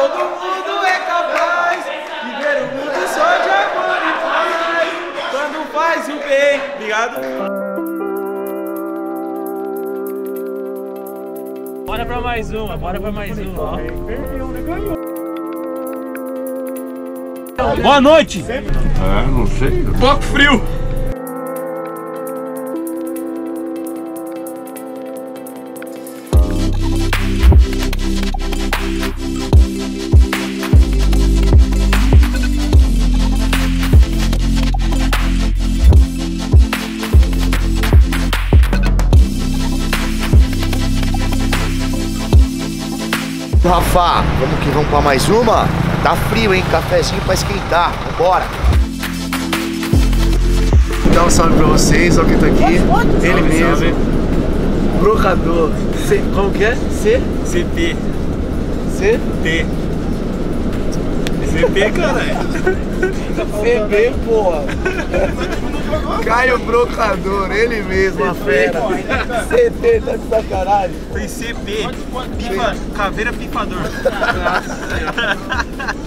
todo mundo é capaz de ver o mundo só de amor e paz. Quando faz o bem. Obrigado. Bora pra mais uma, bora pra mais uma, ó. Boa noite. Ah, não sei. Pouco frio. Rafa, vamos que vamos pra mais uma? Tá frio, hein? Cafezinho pra esquentar. Vambora. Dá um salve pra vocês, olha quem tá aqui. Ele mesmo. Brocador. C... Como que é? C? CP. C? T. CP, caralho. CB, porra. Caio Brocador, ele mesmo, a fera. CT, tá de sacanagem. Foi CP. Pifa, caveira pifador.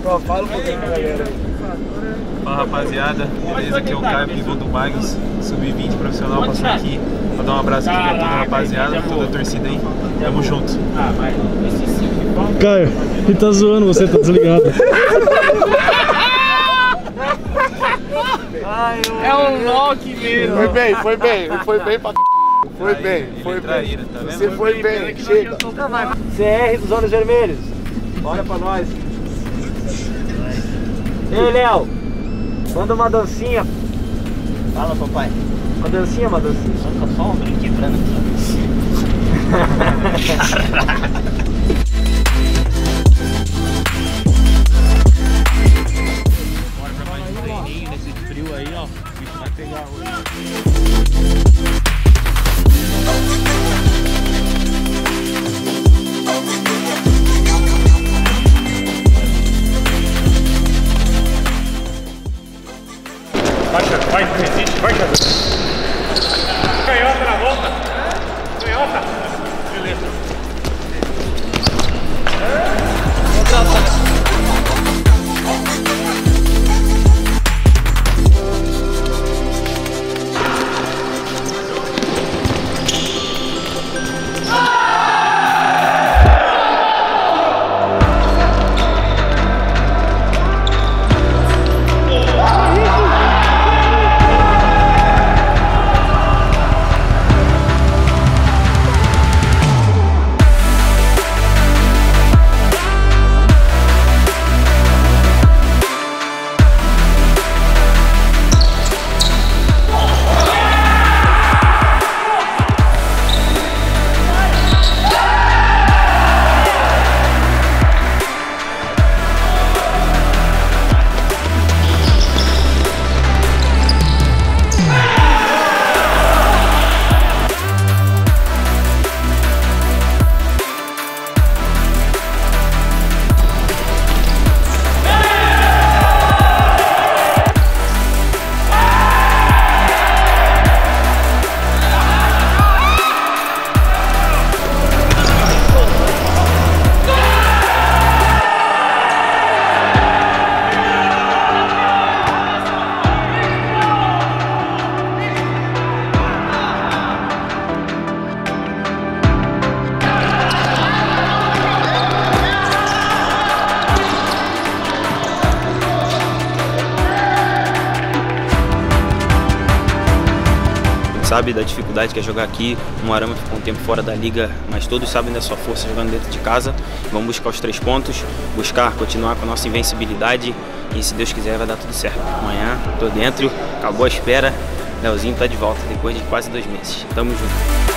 Ó, fala um pouquinho pra galera. Fala rapaziada, beleza? Aqui é o Caio, pivô do Bagos, sub-20 profissional, passou aqui pra dar um abraço aqui pra toda a rapaziada, toda a torcida aí. Tamo junto. Caio, ele tá zoando você, tá desligado. É um Loki mesmo. Foi bem, foi bem, foi bem pra Foi bem, foi bem. Tá? Você foi bem, chega. CR dos Olhos Vermelhos. Bora pra nós. Ei, Léo. Manda uma dancinha. Fala, papai. Uma dancinha, uma dancinha. Só, só um brinco quebrando aqui. sabe da dificuldade que é jogar aqui. O Moarama ficou um tempo fora da liga, mas todos sabem da sua força jogando dentro de casa. Vamos buscar os três pontos, buscar continuar com a nossa invencibilidade e se Deus quiser vai dar tudo certo. Amanhã tô dentro, acabou a espera. Leozinho tá de volta depois de quase dois meses. Tamo junto.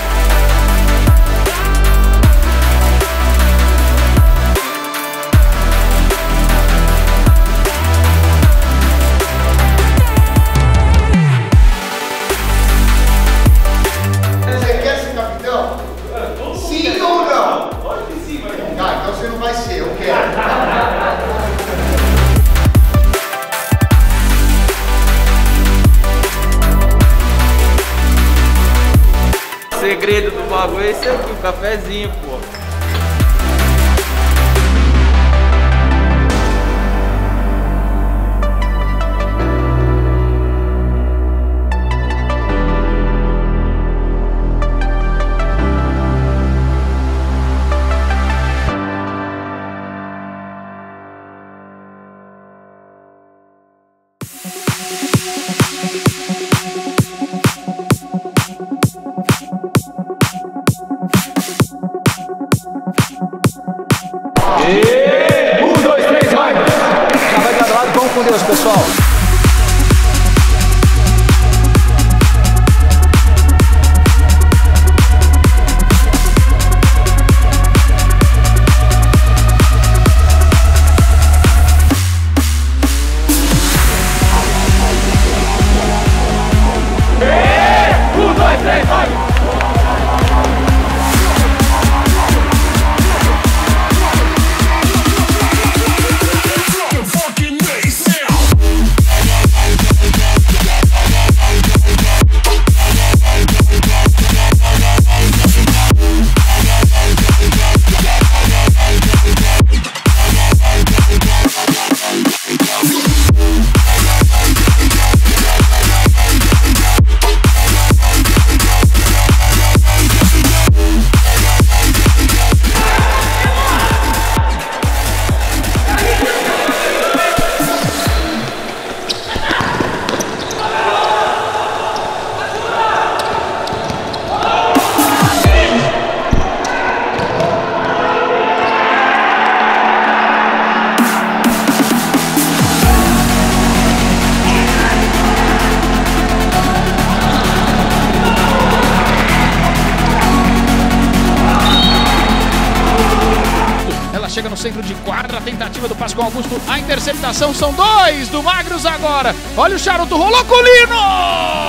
Centro de quadra, tentativa do passe com Augusto, a interceptação são dois do Magros agora. Olha o charuto, rolou Colino! Gol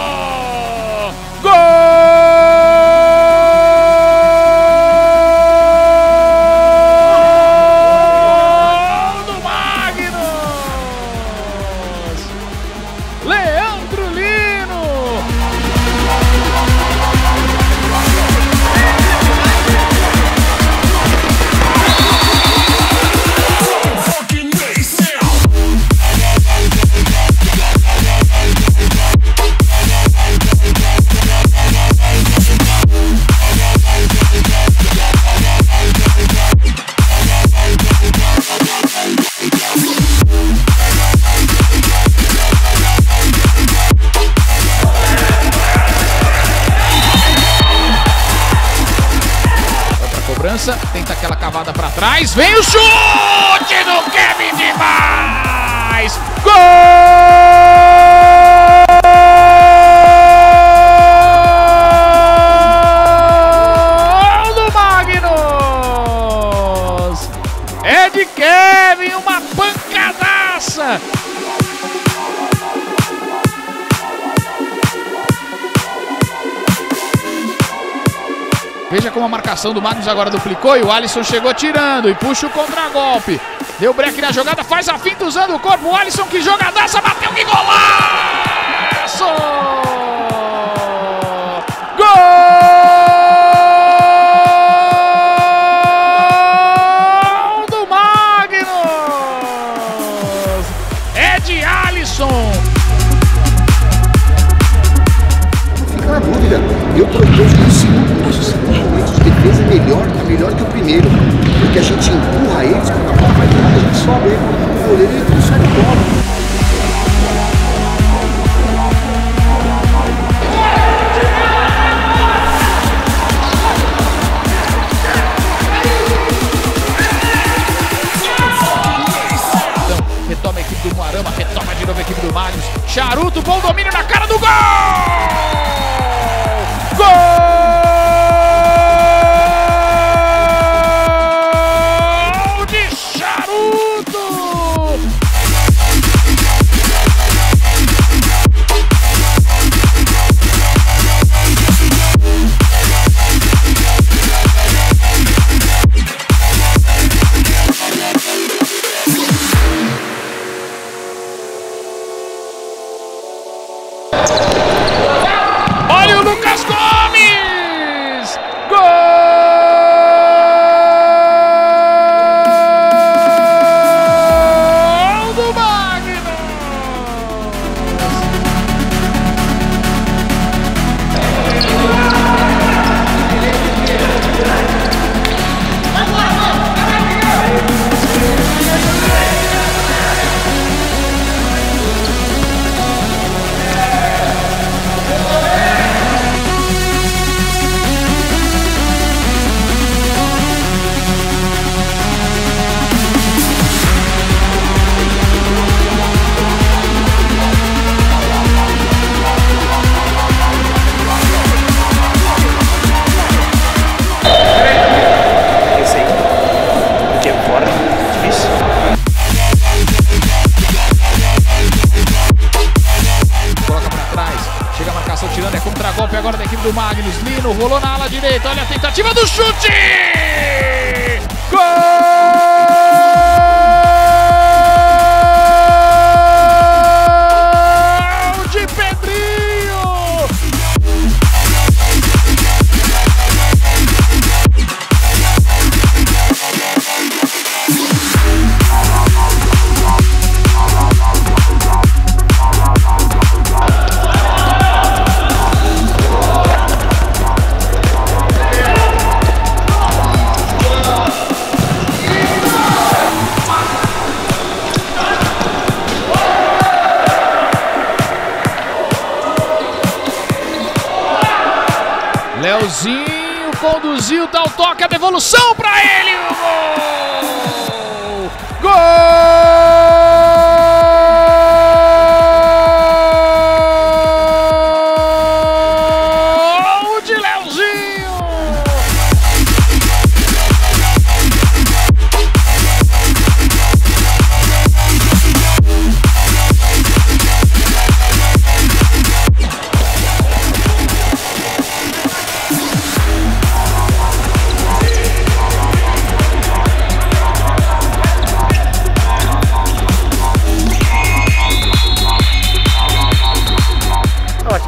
trás, vem o chute do Kevin demais! Gol Marcação do Magnus agora duplicou e o Alisson chegou tirando e puxa o contragolpe. Deu break na jogada, faz a finta usando o corpo. O Alisson que jogadaça, bateu que golaço! Charuto, bom domínio na do Magnus. Lino rolou na ala direita. Olha a tentativa do chute! Gol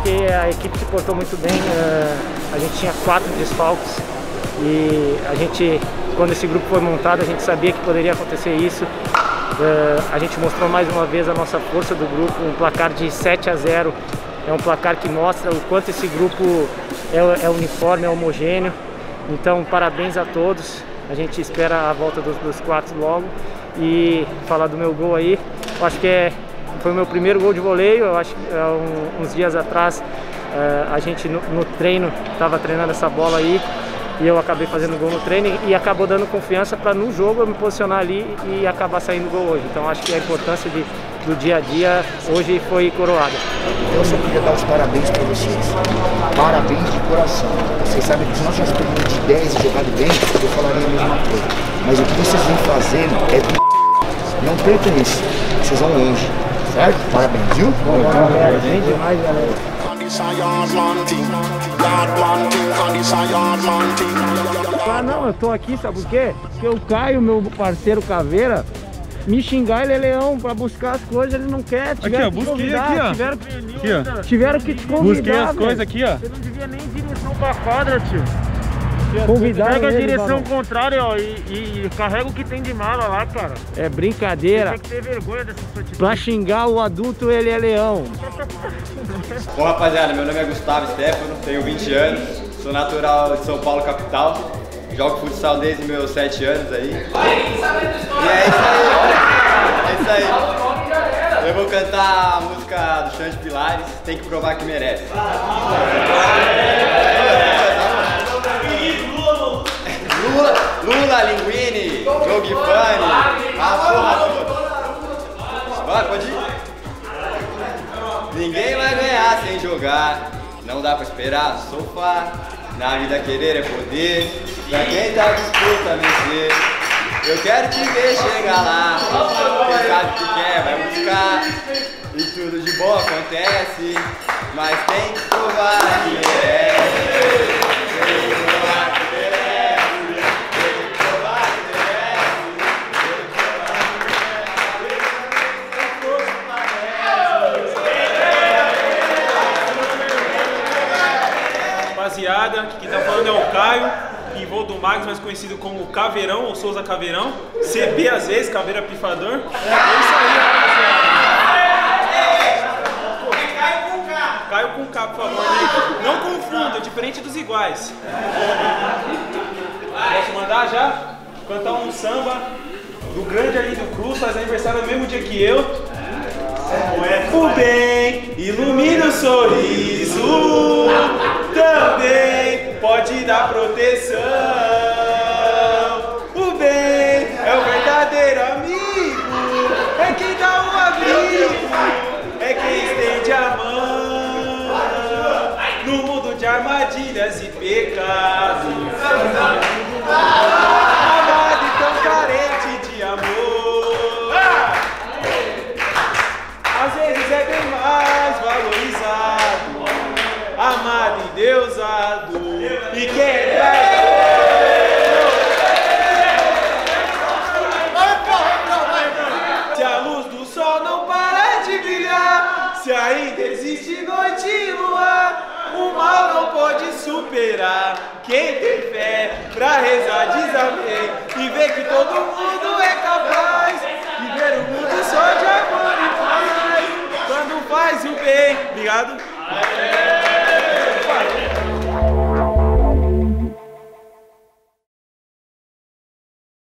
Eu acho que a equipe se portou muito bem. eh, a gente tinha quatro desfalques e a gente, quando esse grupo foi montado, a gente sabia que poderia acontecer isso. Eh, a gente mostrou mais uma vez a nossa força do grupo, um placar de 7 a 0. É um placar que mostra o quanto esse grupo é, é uniforme, é homogêneo. Então, parabéns a todos. A gente espera a volta dos, dos quatro logo. E falar do meu gol aí, eu acho que é, foi meu primeiro gol de voleio. Eu acho que há um- uns dias atrás eh, a gente no, no treino estava treinando essa bola aí e eu acabei fazendo gol no treino e acabou dando confiança para no jogo eu me posicionar ali e acabar saindo gol hoje. Então acho que a importância de, do dia a dia hoje foi coroada. Eu só queria dar os parabéns para vocês. Parabéns de coração. Vocês sabem que se nós tivéssemos perdido de 10 e jogado bem, eu falaria a mesma coisa. Mas o que vocês vêm fazendo é do Não percam isso. Vocês vão longe. Certo? Parabéns, viu? Bem demais, galera. Ah, não, eu tô aqui, sabe por quê? Porque o Caio, meu parceiro caveira, me xingar, ele é leão pra buscar as coisas, ele não quer. Tiveram ó, que busquei convidar, aqui, ó. Tiveram, que- Aqui, ó. tiveram que te convidar. Busquei as coisas aqui, ó. Você não devia nem direção pra quadra, tio. Convidaram Pega a direção contrária, ó, e, e carrega o que tem de mala lá, cara. É brincadeira. Tem que ter vergonha dessa sua atitude. Pra xingar o adulto, ele é leão. Bom, rapaziada, meu nome é Gustavo Stefano, tenho 20 anos, sou natural de São Paulo, capital. Jogo futsal desde meus 7 anos aí. E é isso aí, é isso aí. Eu vou cantar a música do Chão de Pilares, tem que provar que merece. Lula, Lula, Linguini, Dog Funny, a toda. Vai, pode ir. Ninguém vai ganhar sem jogar. Não dá pra esperar sofá. Na vida querer é poder. Pra quem tá disposto a vencer. Eu quero te ver chegar lá. Quem sabe que quer, vai buscar. E tudo de bom acontece. Mas tem que provar que merece. Rapaziada, aqui quem tá falando é o Caio, pivô do Magnus, mais conhecido como Caveirão ou Souza Caveirão. CB às vezes, Caveira Pifador. É isso aí, rapaziada. Caio com K, por favor. né? Não confunda, diferente dos iguais. Posso mandar já? Cantar um samba do grande ali do Cruz, faz aniversário no mesmo dia que eu. O bem ilumina o sorriso, também pode dar proteção.